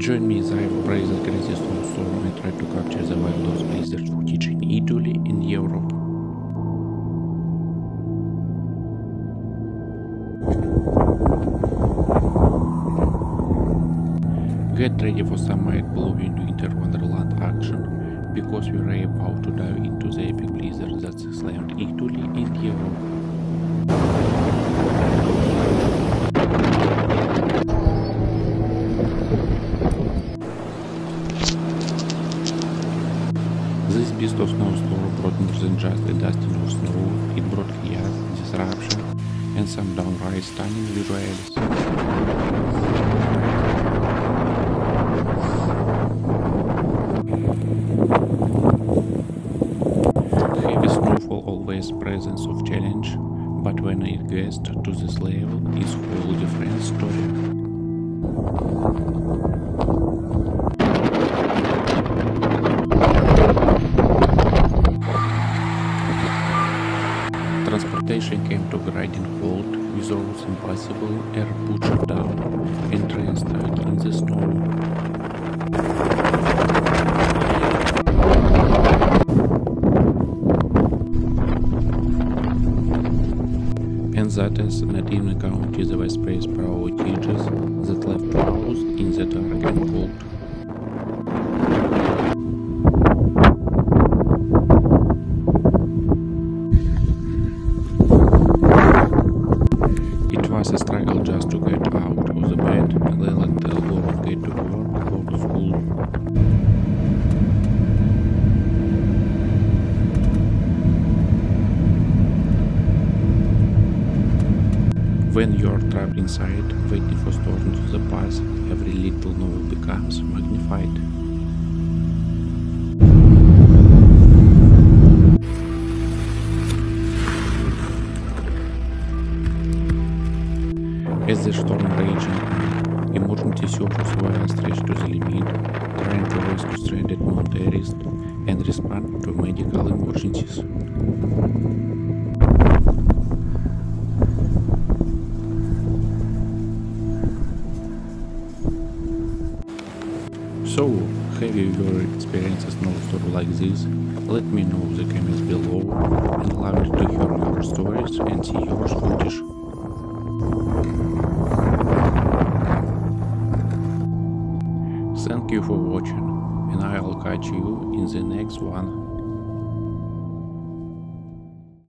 Join me as I embrace the crazy snowstorm and try to capture the wildest blizzard footage in Italy and Europe. Get ready for some mind-blowing winter wonderland action, because we're about to dive into the epic blizzard that slammed Italy and Europe. This beast of snowstorm brought more than just a dusting of snow, it brought chaos, disruption, and some downright stunning visuals. Heavy snowfall always presence of challenge, but when it gets to this level, it's whole different story. Halt with roads impossible, air pushed down, and trains stuck in the snow. Not even counting the space per outages that was a struggle just to get out of the bed, then let alone get to work or to school. When you're trapped inside, waiting for storms to pass, every little novel becomes magnified. As the storm raging, emergency services were stretched to the limit, trying to rescue stranded mountains and respond to medical emergencies. So, have you ever experienced a snowstorm like this? Let me know in the comments below and love to hear your stories and see your footage. Thank you for watching and I'll catch you in the next one.